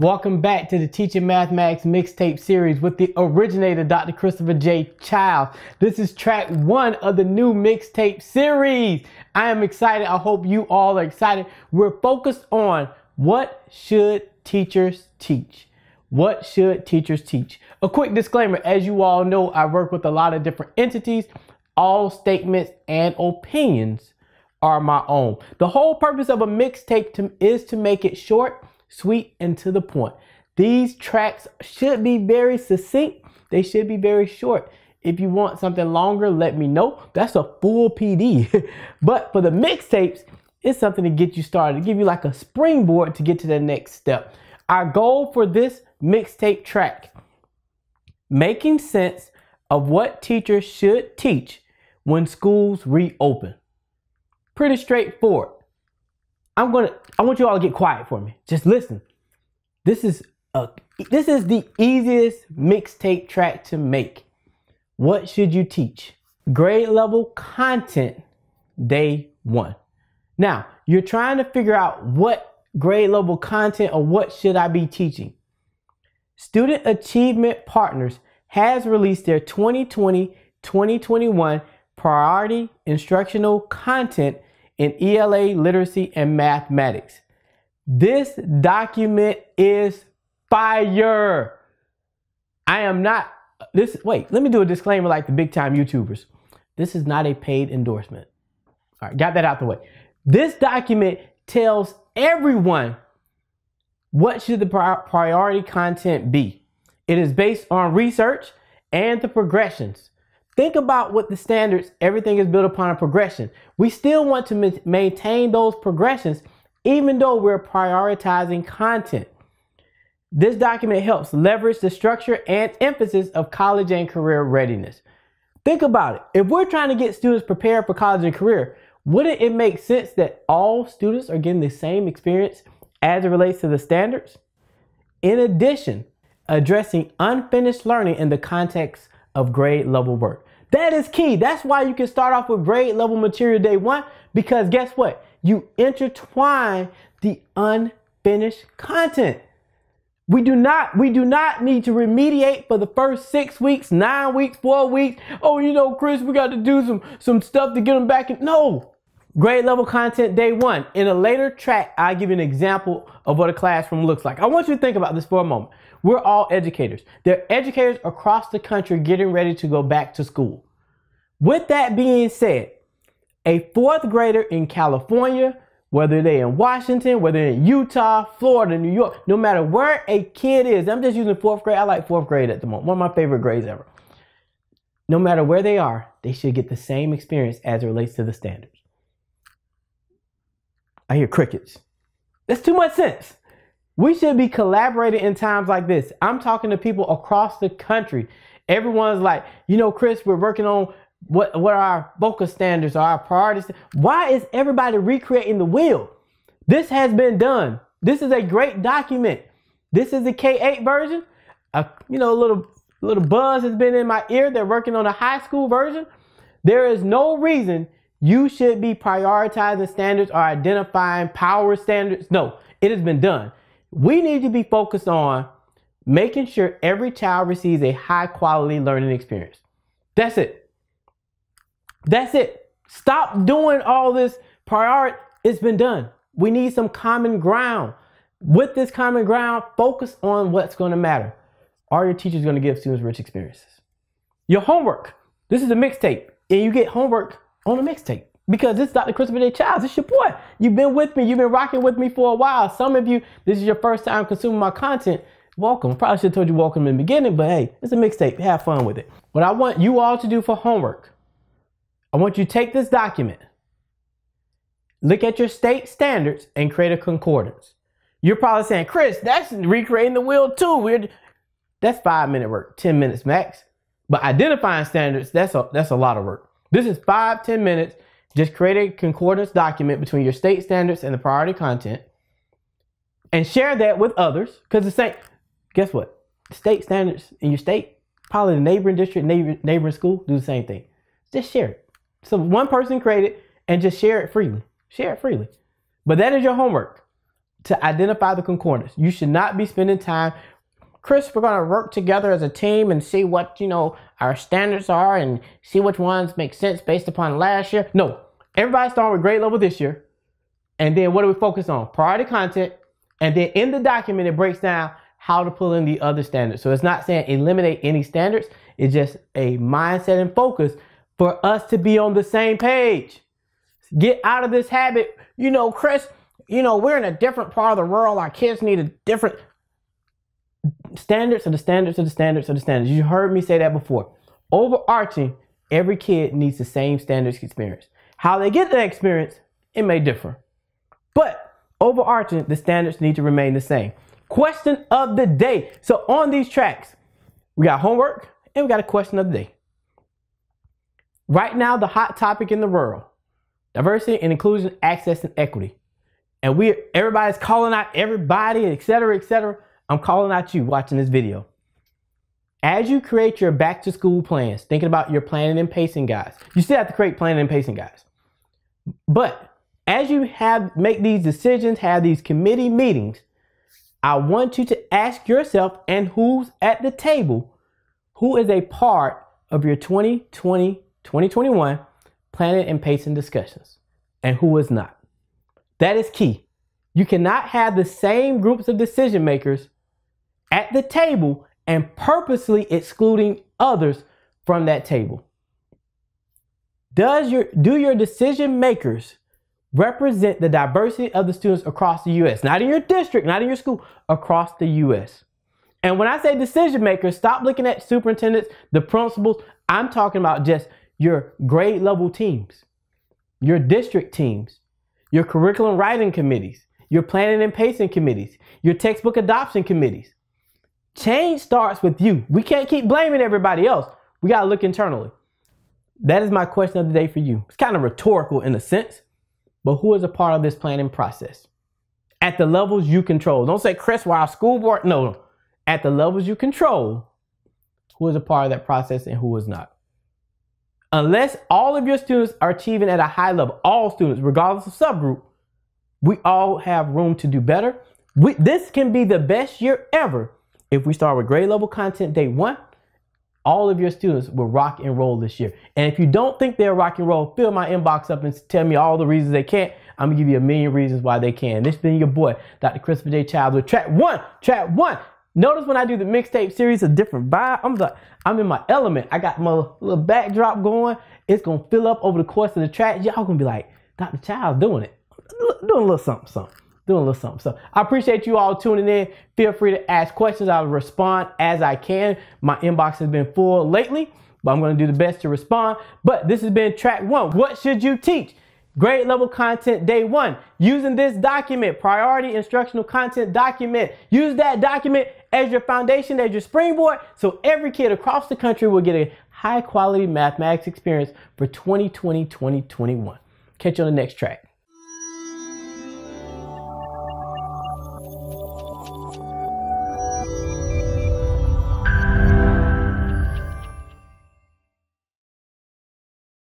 Welcome back to the Teaching Mathematics mixtape series with the originator, Dr. Kristopher J. Childs. This is track one of the new mixtape series. I am excited. I hope you all are excited. We're focused on what should teachers teach? What should teachers teach? A quick disclaimer as you all know, I work with a lot of different entities. All statements and opinions are my own. The whole purpose of a mixtape is to make it short sweet, and to the point. These tracks should be very succinct. They should be very short. If you want something longer, let me know. That's a full PD. but for the mixtapes, it's something to get you started, to give you like a springboard to get to the next step. Our goal for this mixtape track, making sense of what teachers should teach when schools reopen. Pretty straightforward. I'm gonna I want you all to get quiet for me. Just listen. This is a this is the easiest mixtape track to make. What should you teach? Grade level content day one. Now, you're trying to figure out what grade level content or what should I be teaching. Student Achievement Partners has released their 2020-2021 priority instructional content in ELA literacy and mathematics. This document is fire. I am not this wait, let me do a disclaimer like the big time YouTubers. This is not a paid endorsement. All right, got that out the way. This document tells everyone what should the priority content be. It is based on research and the progressions. Think about what the standards, everything is built upon a progression. We still want to ma maintain those progressions even though we're prioritizing content. This document helps leverage the structure and emphasis of college and career readiness. Think about it. If we're trying to get students prepared for college and career, wouldn't it make sense that all students are getting the same experience as it relates to the standards? In addition, addressing unfinished learning in the context of grade level work. That is key. That's why you can start off with grade level material day one because guess what? You intertwine the unfinished content. We do not we do not need to remediate for the first six weeks, nine weeks, four weeks. Oh, you know, Chris, we got to do some some stuff to get them back in. No, grade level content day one. In a later track, I'll give you an example of what a classroom looks like. I want you to think about this for a moment. We're all educators. There are educators across the country getting ready to go back to school. With that being said, a fourth grader in California, whether they're in Washington, whether in Utah, Florida, New York, no matter where a kid is, I'm just using fourth grade. I like fourth grade at the moment, one of my favorite grades ever. No matter where they are, they should get the same experience as it relates to the standards. I hear crickets. That's too much sense. We should be collaborating in times like this. I'm talking to people across the country. Everyone's like, you know, Chris, we're working on what, what our vocal standards are, our priorities. Why is everybody recreating the wheel? This has been done. This is a great document. This is the K8 version. A, you know, a little, little buzz has been in my ear. They're working on a high school version. There is no reason you should be prioritizing standards or identifying power standards. No, it has been done. We need to be focused on making sure every child receives a high quality learning experience. That's it. That's it. Stop doing all this priority. It's been done. We need some common ground. With this common ground, focus on what's going to matter. Are your teachers going to give students rich experiences? Your homework. This is a mixtape, and you get homework on a mixtape because this is Dr. Kristopher J. Childs. It's your boy. You've been with me. You've been rocking with me for a while. Some of you, this is your first time consuming my content. Welcome. Probably should have told you welcome in the beginning, but hey, it's a mixtape. Have fun with it. What I want you all to do for homework, I want you to take this document, look at your state standards, and create a concordance. You're probably saying, Chris, that's recreating the wheel too. We're That's five minute work, 10 minutes max. But identifying standards, that's a, that's a lot of work. This is five, 10 minutes just create a concordance document between your state standards and the priority content and share that with others because the same, guess what? State standards in your state, probably the neighboring district, neighbor, neighboring school do the same thing. Just share it. So one person create it and just share it freely. Share it freely. But that is your homework. to identify the concordance. You should not be spending time Chris, we're going to work together as a team and see what, you know, our standards are and see which ones make sense based upon last year. No, everybody start with grade level this year. And then what do we focus on? Priority content. And then in the document, it breaks down how to pull in the other standards. So it's not saying eliminate any standards. It's just a mindset and focus for us to be on the same page. Get out of this habit. You know, Chris, you know, we're in a different part of the world. Our kids need a different standards are the standards are the standards are the standards. You heard me say that before. Overarching, every kid needs the same standards experience. How they get that experience, it may differ. But overarching, the standards need to remain the same. Question of the day. So on these tracks, we got homework and we got a question of the day. Right now, the hot topic in the world, diversity and inclusion, access and equity. And we everybody's calling out everybody, et cetera, et cetera. I'm calling out you watching this video. As you create your back to school plans, thinking about your planning and pacing guys, you still have to create planning and pacing guys. But as you have make these decisions, have these committee meetings, I want you to ask yourself and who's at the table, who is a part of your 2020, 2021 planning and pacing discussions and who is not. That is key. You cannot have the same groups of decision makers at the table and purposely excluding others from that table. Does your do your decision makers represent the diversity of the students across the US? Not in your district, not in your school, across the US. And when I say decision makers, stop looking at superintendents, the principals. I'm talking about just your grade level teams, your district teams, your curriculum writing committees, your planning and pacing committees, your textbook adoption committees. Change starts with you. We can't keep blaming everybody else. We got to look internally. That is my question of the day for you. It's kind of rhetorical in a sense, but who is a part of this planning process? At the levels you control. Don't say, Chris, while school board. No, at the levels you control, who is a part of that process and who is not. Unless all of your students are achieving at a high level, all students, regardless of subgroup, we all have room to do better. We, this can be the best year ever if we start with grade level content day one, all of your students will rock and roll this year. And if you don't think they'll rock and roll, fill my inbox up and tell me all the reasons they can't. I'm gonna give you a million reasons why they can. This has been your boy, Dr. Kristopher J. Childs with track one, track one. Notice when I do the mixtape series, a different vibe. I'm like, I'm in my element. I got my little backdrop going. It's gonna fill up over the course of the track. Y'all gonna be like, Dr. Childs doing it, doing a little something, something doing a little something. So I appreciate you all tuning in. Feel free to ask questions. I'll respond as I can. My inbox has been full lately, but I'm going to do the best to respond. But this has been track one. What should you teach? Grade level content day one. Using this document, priority instructional content document. Use that document as your foundation, as your springboard, so every kid across the country will get a high quality mathematics experience for 2020 2021. Catch you on the next track.